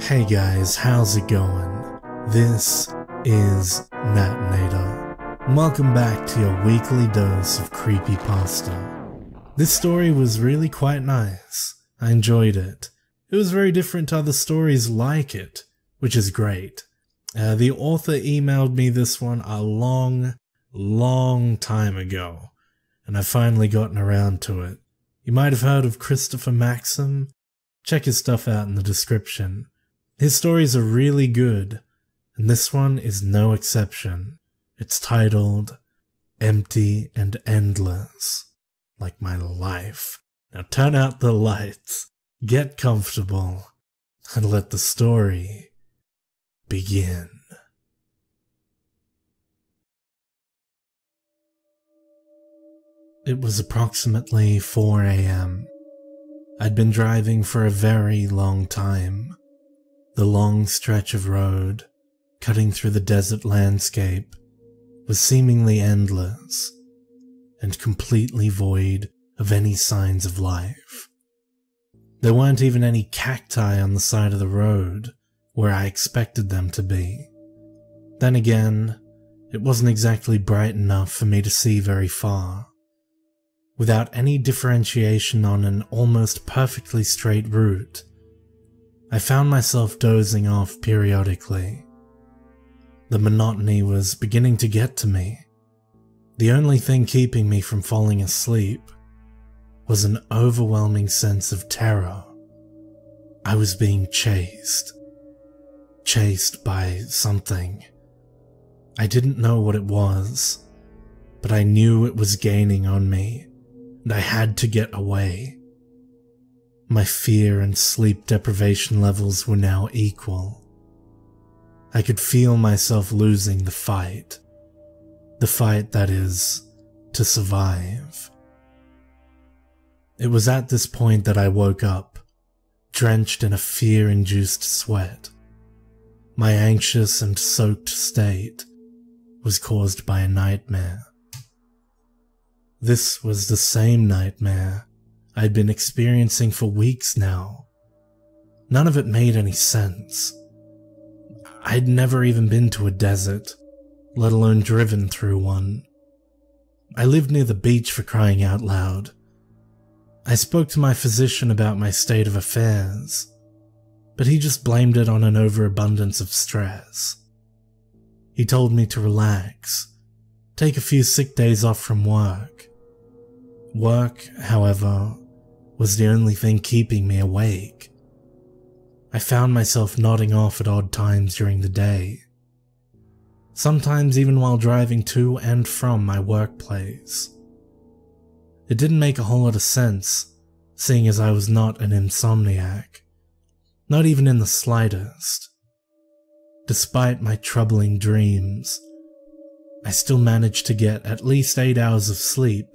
Hey guys, how's it going? This is Natenator. Welcome back to your weekly dose of creepy pasta. This story was really quite nice. I enjoyed it. It was very different to other stories like it, which is great. Uh, the author emailed me this one a long, long time ago, and I've finally gotten around to it. You might have heard of Christopher Maxim. Check his stuff out in the description. His stories are really good, and this one is no exception. It's titled Empty and Endless, like my life. Now turn out the lights, get comfortable, and let the story begin. It was approximately 4 a.m. I'd been driving for a very long time. The long stretch of road, cutting through the desert landscape, was seemingly endless and completely void of any signs of life. There weren't even any cacti on the side of the road where I expected them to be. Then again, it wasn't exactly bright enough for me to see very far. Without any differentiation on an almost perfectly straight route, I found myself dozing off periodically. The monotony was beginning to get to me. The only thing keeping me from falling asleep was an overwhelming sense of terror. I was being chased. Chased by something. I didn't know what it was, but I knew it was gaining on me and I had to get away. My fear and sleep deprivation levels were now equal. I could feel myself losing the fight. The fight that is to survive. It was at this point that I woke up, drenched in a fear induced sweat. My anxious and soaked state was caused by a nightmare. This was the same nightmare I'd been experiencing for weeks now. None of it made any sense. I'd never even been to a desert, let alone driven through one. I lived near the beach for crying out loud. I spoke to my physician about my state of affairs, but he just blamed it on an overabundance of stress. He told me to relax, take a few sick days off from work, Work, however, was the only thing keeping me awake. I found myself nodding off at odd times during the day. Sometimes even while driving to and from my workplace. It didn't make a whole lot of sense, seeing as I was not an insomniac. Not even in the slightest. Despite my troubling dreams, I still managed to get at least eight hours of sleep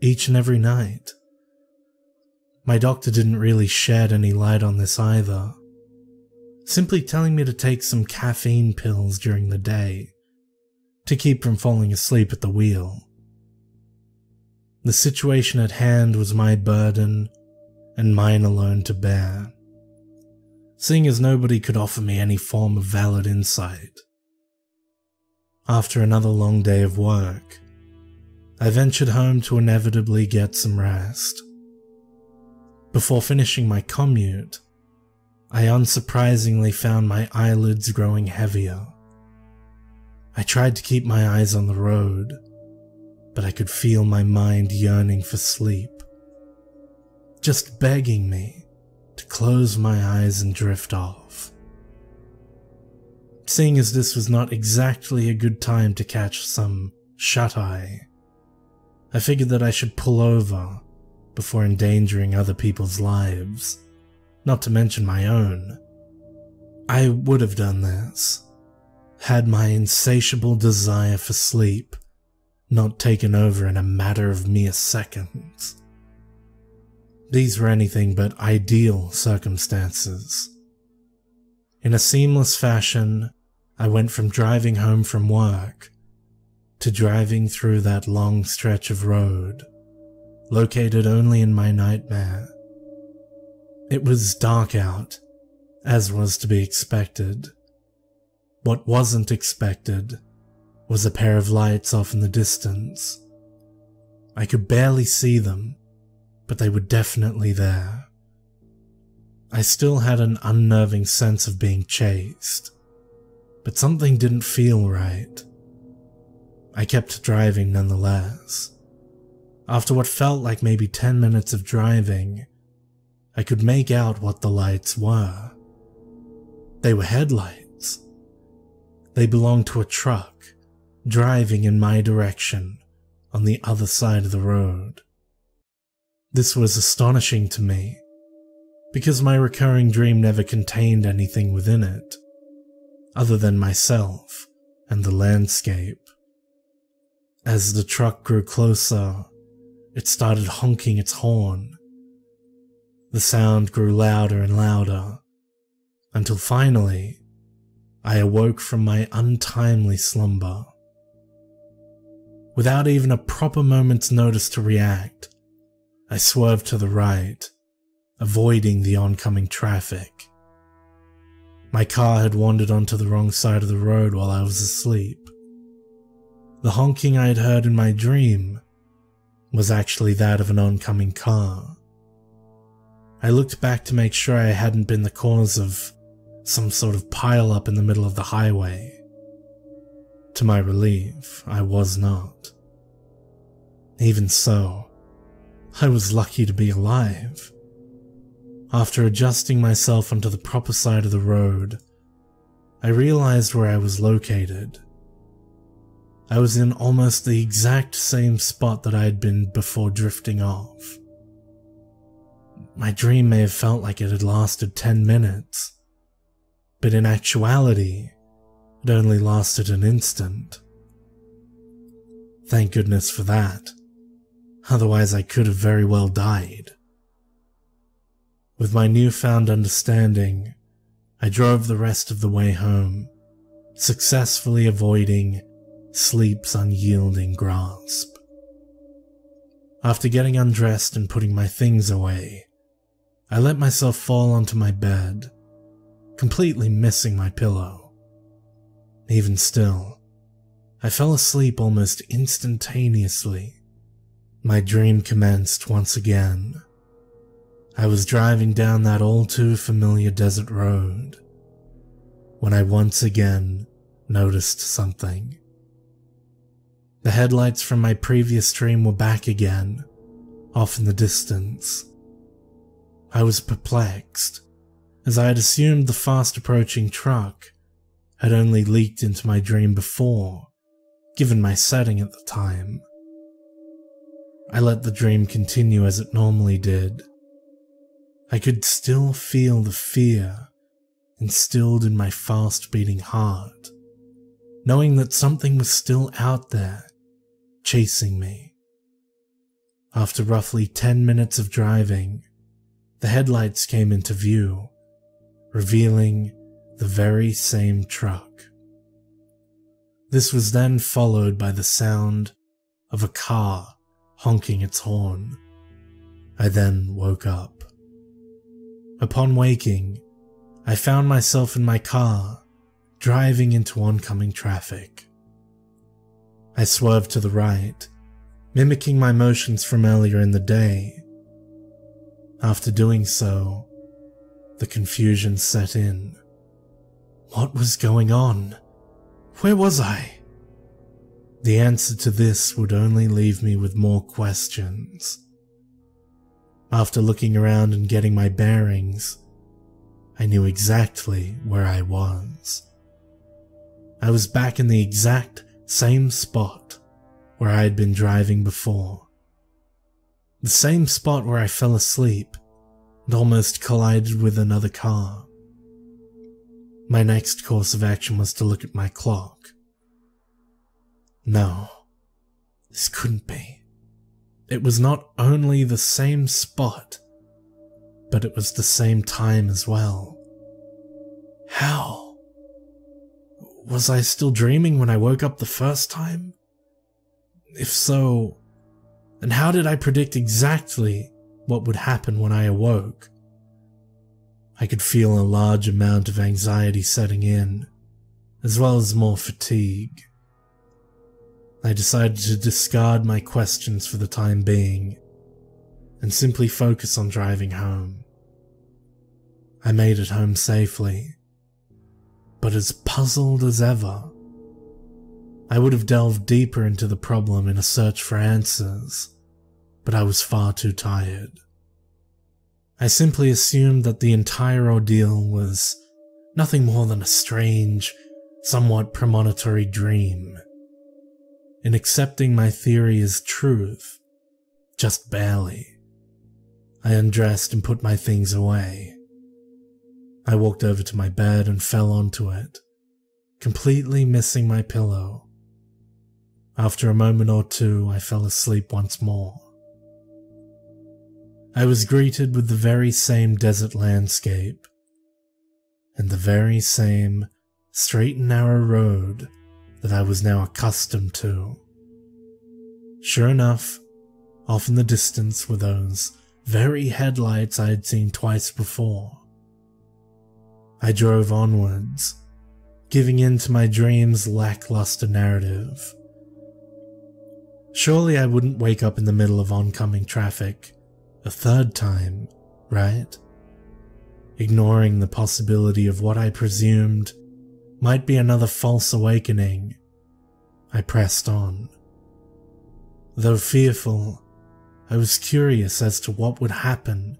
each and every night. My doctor didn't really shed any light on this either, simply telling me to take some caffeine pills during the day to keep from falling asleep at the wheel. The situation at hand was my burden and mine alone to bear, seeing as nobody could offer me any form of valid insight. After another long day of work, I ventured home to inevitably get some rest. Before finishing my commute, I unsurprisingly found my eyelids growing heavier. I tried to keep my eyes on the road, but I could feel my mind yearning for sleep, just begging me to close my eyes and drift off. Seeing as this was not exactly a good time to catch some shut eye, I figured that I should pull over before endangering other people's lives, not to mention my own. I would have done this had my insatiable desire for sleep not taken over in a matter of mere seconds. These were anything but ideal circumstances. In a seamless fashion, I went from driving home from work to driving through that long stretch of road, located only in my nightmare. It was dark out, as was to be expected. What wasn't expected was a pair of lights off in the distance. I could barely see them, but they were definitely there. I still had an unnerving sense of being chased, but something didn't feel right. I kept driving nonetheless. After what felt like maybe 10 minutes of driving, I could make out what the lights were. They were headlights. They belonged to a truck driving in my direction on the other side of the road. This was astonishing to me because my recurring dream never contained anything within it other than myself and the landscape. As the truck grew closer, it started honking its horn. The sound grew louder and louder until finally I awoke from my untimely slumber. Without even a proper moment's notice to react, I swerved to the right, avoiding the oncoming traffic. My car had wandered onto the wrong side of the road while I was asleep. The honking I had heard in my dream was actually that of an oncoming car. I looked back to make sure I hadn't been the cause of some sort of pile up in the middle of the highway. To my relief, I was not. Even so, I was lucky to be alive. After adjusting myself onto the proper side of the road, I realized where I was located. I was in almost the exact same spot that I had been before drifting off. My dream may have felt like it had lasted 10 minutes, but in actuality, it only lasted an instant. Thank goodness for that, otherwise, I could have very well died. With my newfound understanding, I drove the rest of the way home, successfully avoiding sleep's unyielding grasp. After getting undressed and putting my things away, I let myself fall onto my bed, completely missing my pillow. Even still, I fell asleep almost instantaneously. My dream commenced once again. I was driving down that all too familiar desert road when I once again noticed something. The headlights from my previous dream were back again, off in the distance. I was perplexed, as I had assumed the fast approaching truck had only leaked into my dream before, given my setting at the time. I let the dream continue as it normally did. I could still feel the fear instilled in my fast beating heart, knowing that something was still out there chasing me. After roughly 10 minutes of driving, the headlights came into view, revealing the very same truck. This was then followed by the sound of a car honking its horn. I then woke up. Upon waking, I found myself in my car, driving into oncoming traffic. I swerved to the right, mimicking my motions from earlier in the day. After doing so, the confusion set in. What was going on? Where was I? The answer to this would only leave me with more questions. After looking around and getting my bearings, I knew exactly where I was. I was back in the exact same spot where I had been driving before. The same spot where I fell asleep and almost collided with another car. My next course of action was to look at my clock. No, this couldn't be. It was not only the same spot, but it was the same time as well. How? Was I still dreaming when I woke up the first time? If so, then how did I predict exactly what would happen when I awoke? I could feel a large amount of anxiety setting in, as well as more fatigue. I decided to discard my questions for the time being and simply focus on driving home. I made it home safely, but as puzzled as ever. I would have delved deeper into the problem in a search for answers, but I was far too tired. I simply assumed that the entire ordeal was nothing more than a strange, somewhat premonitory dream. In accepting my theory as truth, just barely, I undressed and put my things away. I walked over to my bed and fell onto it, completely missing my pillow. After a moment or two, I fell asleep once more. I was greeted with the very same desert landscape and the very same straight and narrow road that I was now accustomed to. Sure enough, off in the distance were those very headlights I had seen twice before. I drove onwards, giving in to my dream's lackluster narrative. Surely I wouldn't wake up in the middle of oncoming traffic a third time, right? Ignoring the possibility of what I presumed might be another false awakening, I pressed on. Though fearful, I was curious as to what would happen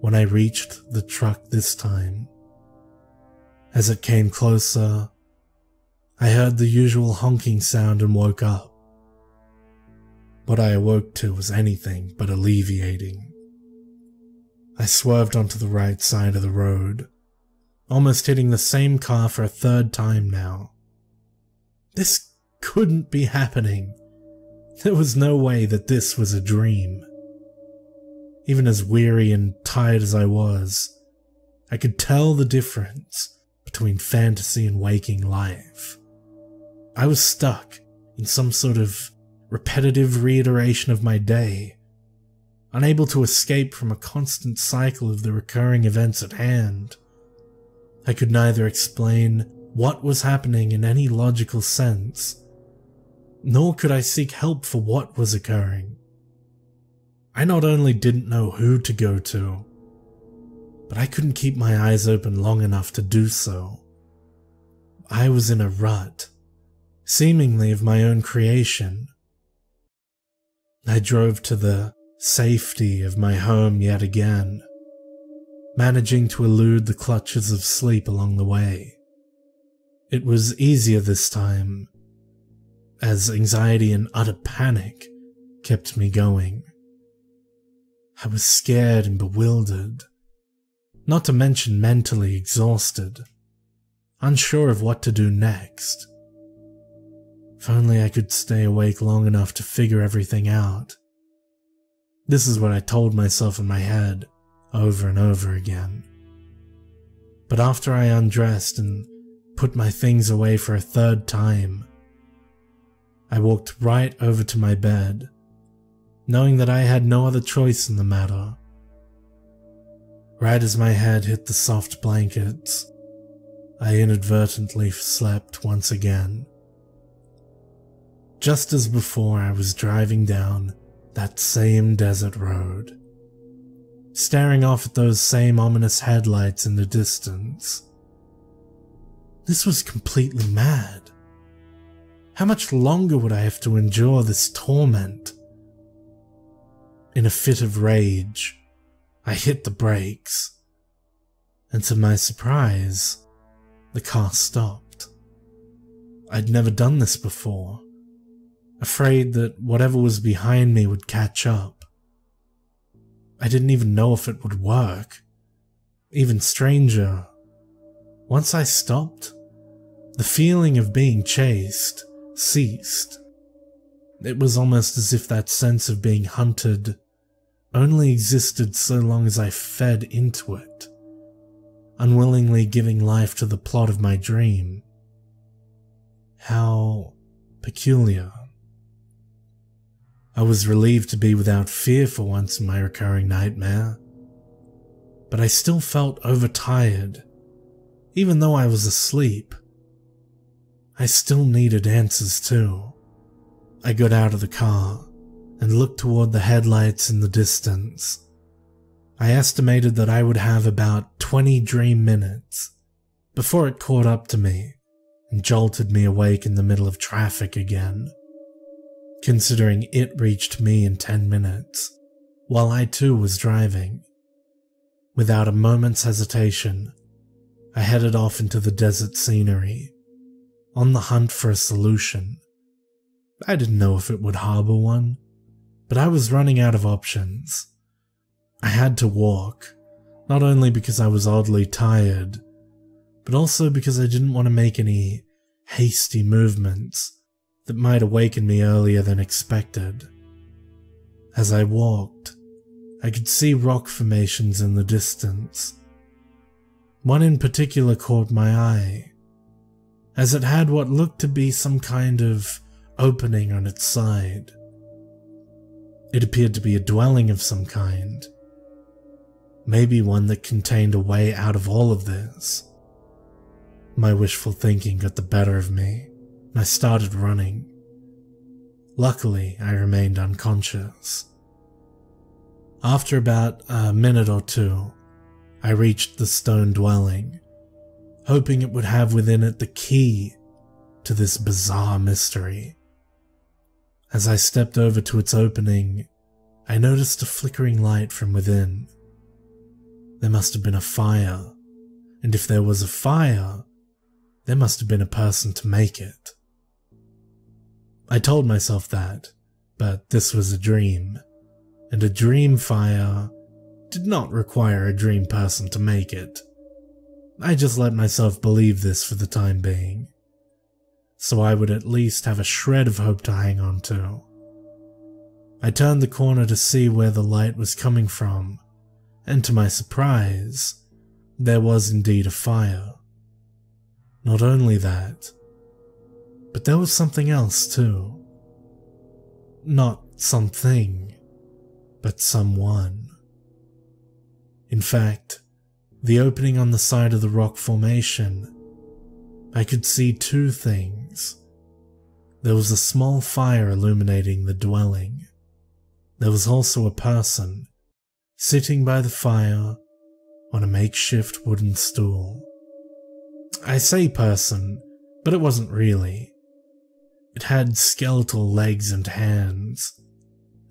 when I reached the truck this time. As it came closer, I heard the usual honking sound and woke up. What I awoke to was anything but alleviating. I swerved onto the right side of the road, almost hitting the same car for a third time now. This couldn't be happening. There was no way that this was a dream. Even as weary and tired as I was, I could tell the difference between fantasy and waking life. I was stuck in some sort of repetitive reiteration of my day, unable to escape from a constant cycle of the recurring events at hand. I could neither explain what was happening in any logical sense, nor could I seek help for what was occurring. I not only didn't know who to go to, but I couldn't keep my eyes open long enough to do so. I was in a rut, seemingly of my own creation. I drove to the safety of my home yet again, managing to elude the clutches of sleep along the way. It was easier this time as anxiety and utter panic kept me going. I was scared and bewildered, not to mention mentally exhausted, unsure of what to do next. If only I could stay awake long enough to figure everything out. This is what I told myself in my head over and over again. But after I undressed and put my things away for a third time, I walked right over to my bed, knowing that I had no other choice in the matter. Right as my head hit the soft blankets, I inadvertently slept once again. Just as before, I was driving down that same desert road, staring off at those same ominous headlights in the distance. This was completely mad. How much longer would I have to endure this torment? In a fit of rage, I hit the brakes, and to my surprise, the car stopped. I'd never done this before, afraid that whatever was behind me would catch up. I didn't even know if it would work. Even stranger, once I stopped, the feeling of being chased ceased. It was almost as if that sense of being hunted only existed so long as I fed into it, unwillingly giving life to the plot of my dream. How peculiar. I was relieved to be without fear for once in my recurring nightmare. but I still felt overtired, even though I was asleep. I still needed answers too. I got out of the car and looked toward the headlights in the distance. I estimated that I would have about 20 dream minutes before it caught up to me and jolted me awake in the middle of traffic again. Considering it reached me in 10 minutes, while I too was driving. Without a moment's hesitation, I headed off into the desert scenery, on the hunt for a solution. I didn't know if it would harbor one, but I was running out of options. I had to walk, not only because I was oddly tired, but also because I didn't want to make any hasty movements that might awaken me earlier than expected. As I walked, I could see rock formations in the distance. One in particular caught my eye, as it had what looked to be some kind of opening on its side. It appeared to be a dwelling of some kind, maybe one that contained a way out of all of this. My wishful thinking got the better of me, and I started running. Luckily, I remained unconscious. After about a minute or two, I reached the stone dwelling, hoping it would have within it the key to this bizarre mystery. As I stepped over to its opening, I noticed a flickering light from within. There must have been a fire, and if there was a fire, there must have been a person to make it. I told myself that, but this was a dream, and a dream fire did not require a dream person to make it. I just let myself believe this for the time being, so I would at least have a shred of hope to hang on to. I turned the corner to see where the light was coming from, and to my surprise, there was indeed a fire. Not only that, but there was something else too. Not something, but someone. In fact, the opening on the side of the rock formation, I could see two things. There was a small fire illuminating the dwelling. There was also a person sitting by the fire on a makeshift wooden stool. I say person, but it wasn't really. It had skeletal legs and hands,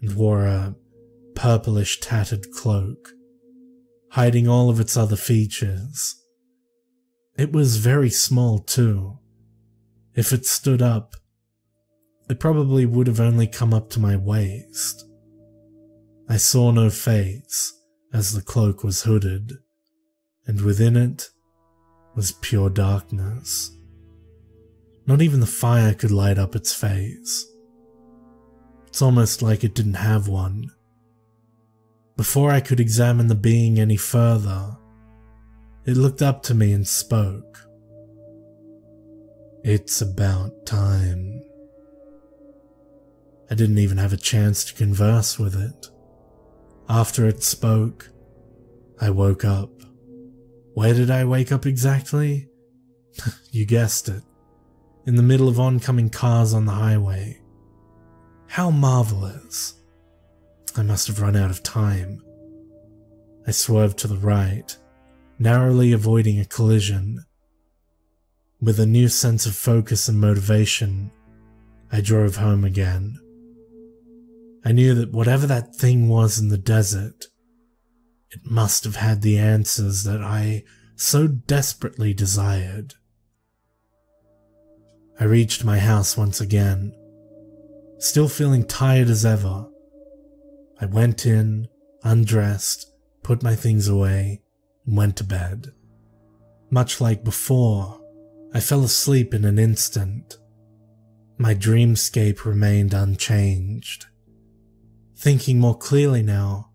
and wore a purplish tattered cloak, hiding all of its other features. It was very small, too. If it stood up, it probably would have only come up to my waist. I saw no face as the cloak was hooded, and within it was pure darkness. Not even the fire could light up its face. It's almost like it didn't have one. Before I could examine the being any further, it looked up to me and spoke. It's about time. I didn't even have a chance to converse with it. After it spoke, I woke up. Where did I wake up exactly? you guessed it. In the middle of oncoming cars on the highway. How marvelous. I must have run out of time. I swerved to the right, narrowly avoiding a collision. With a new sense of focus and motivation, I drove home again. I knew that whatever that thing was in the desert, it must have had the answers that I so desperately desired. I reached my house once again, still feeling tired as ever. I went in, undressed, put my things away, went to bed. Much like before, I fell asleep in an instant. My dreamscape remained unchanged. Thinking more clearly now,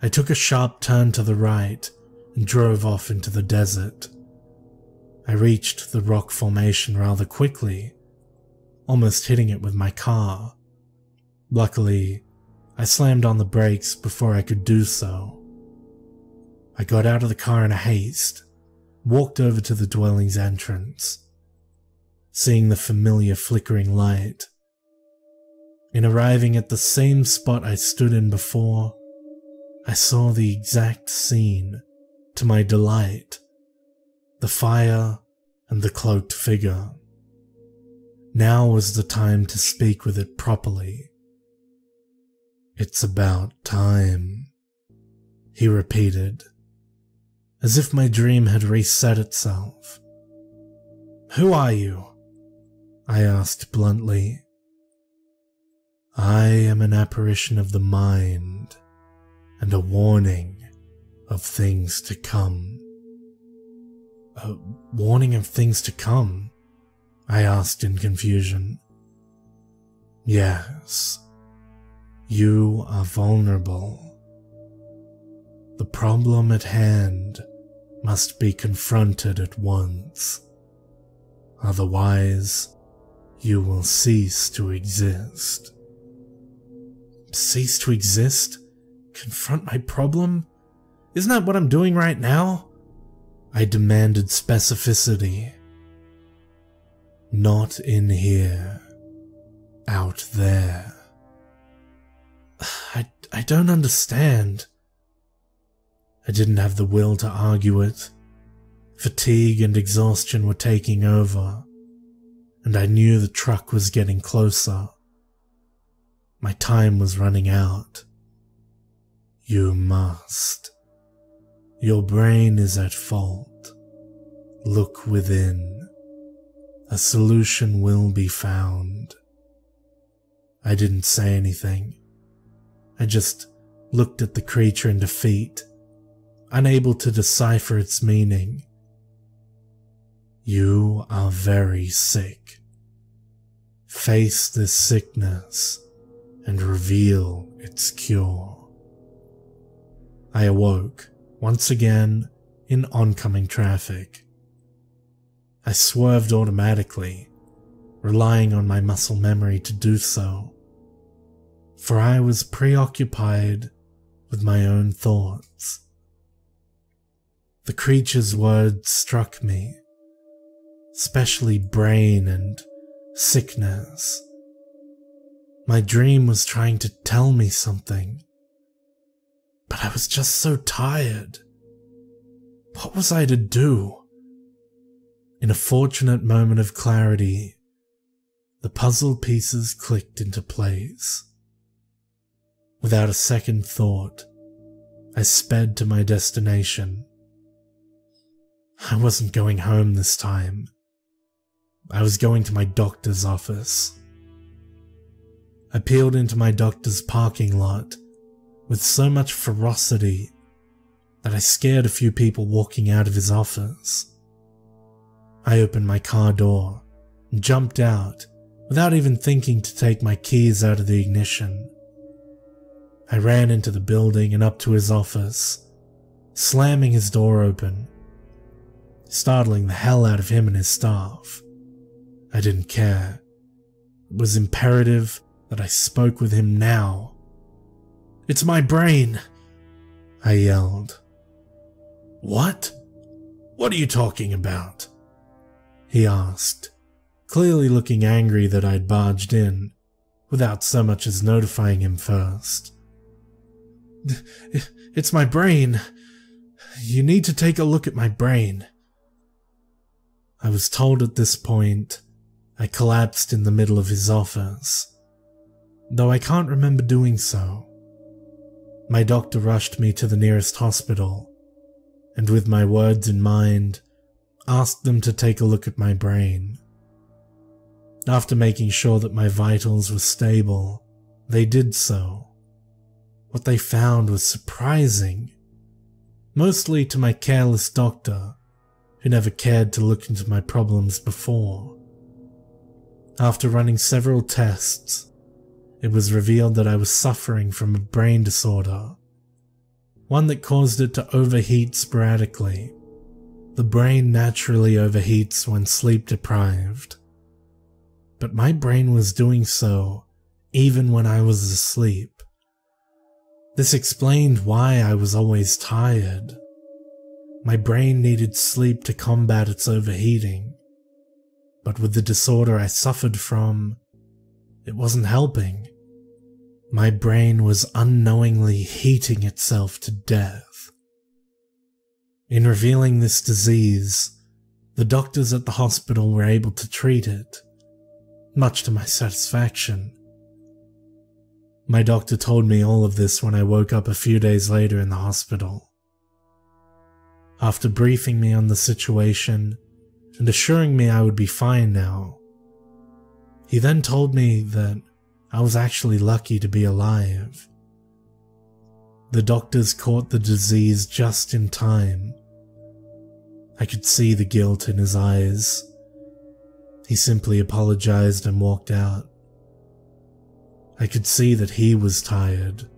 I took a sharp turn to the right and drove off into the desert. I reached the rock formation rather quickly, almost hitting it with my car. Luckily, I slammed on the brakes before I could do so. I got out of the car in a haste, walked over to the dwelling's entrance. Seeing the familiar flickering light, in arriving at the same spot I stood in before, I saw the exact scene, to my delight the fire and the cloaked figure. Now was the time to speak with it properly. It's about time, he repeated, as if my dream had reset itself. Who are you? I asked bluntly. I am an apparition of the mind and a warning of things to come. A warning of things to come? I asked in confusion. Yes, you are vulnerable. The problem at hand must be confronted at once. Otherwise, you will cease to exist. Cease to exist? Confront my problem? Isn't that what I'm doing right now? I demanded specificity. Not in here. Out there. I, I don't understand. I didn't have the will to argue it. Fatigue and exhaustion were taking over, and I knew the truck was getting closer. My time was running out. You must. Your brain is at fault. Look within. A solution will be found. I didn't say anything. I just looked at the creature in defeat, unable to decipher its meaning. You are very sick. Face this sickness and reveal its cure. I awoke once again in oncoming traffic. I swerved automatically, relying on my muscle memory to do so for I was preoccupied with my own thoughts. The creature's words struck me, especially brain and sickness. My dream was trying to tell me something, but I was just so tired. What was I to do? In a fortunate moment of clarity, the puzzle pieces clicked into place. Without a second thought, I sped to my destination. I wasn't going home this time. I was going to my doctor's office. I peeled into my doctor's parking lot with so much ferocity that I scared a few people walking out of his office. I opened my car door and jumped out without even thinking to take my keys out of the ignition. I ran into the building and up to his office, slamming his door open, startling the hell out of him and his staff. I didn't care. It was imperative that I spoke with him now. It's my brain, I yelled. What? What are you talking about? He asked, clearly looking angry that I'd barged in, without so much as notifying him first. It's my brain. You need to take a look at my brain. I was told at this point I collapsed in the middle of his office, though I can't remember doing so. My doctor rushed me to the nearest hospital, and with my words in mind, asked them to take a look at my brain. After making sure that my vitals were stable, they did so what they found was surprising, mostly to my careless doctor, who never cared to look into my problems before. After running several tests, it was revealed that I was suffering from a brain disorder, one that caused it to overheat sporadically. The brain naturally overheats when sleep deprived, but my brain was doing so even when I was asleep. This explained why I was always tired. My brain needed sleep to combat its overheating. But with the disorder I suffered from, it wasn't helping. My brain was unknowingly heating itself to death. In revealing this disease, the doctors at the hospital were able to treat it, much to my satisfaction. My doctor told me all of this when I woke up a few days later in the hospital. After briefing me on the situation and assuring me I would be fine now, he then told me that I was actually lucky to be alive. The doctors caught the disease just in time I could see the guilt in his eyes. He simply apologized and walked out. I could see that he was tired,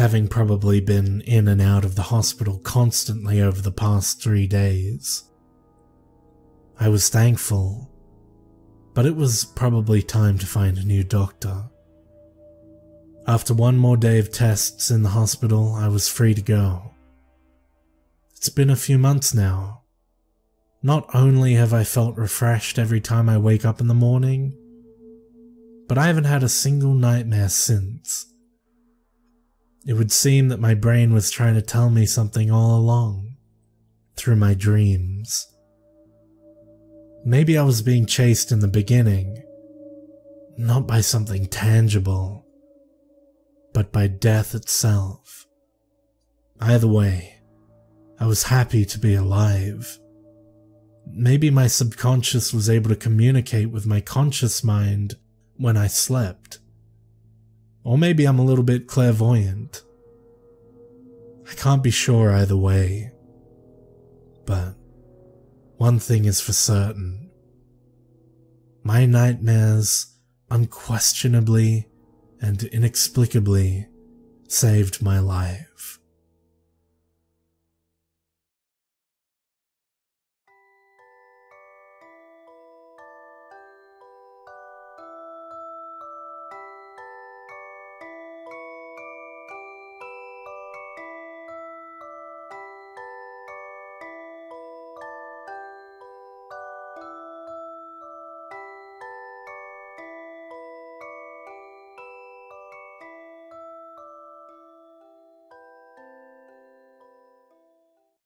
having probably been in and out of the hospital constantly over the past three days. I was thankful, but it was probably time to find a new doctor. After one more day of tests in the hospital, I was free to go. It's been a few months now, not only have I felt refreshed every time I wake up in the morning, but I haven't had a single nightmare since. It would seem that my brain was trying to tell me something all along, through my dreams. Maybe I was being chased in the beginning, not by something tangible, but by death itself. Either way, I was happy to be alive. Maybe my subconscious was able to communicate with my conscious mind when I slept. Or maybe I'm a little bit clairvoyant. I can't be sure either way. But one thing is for certain. My nightmares unquestionably and inexplicably saved my life.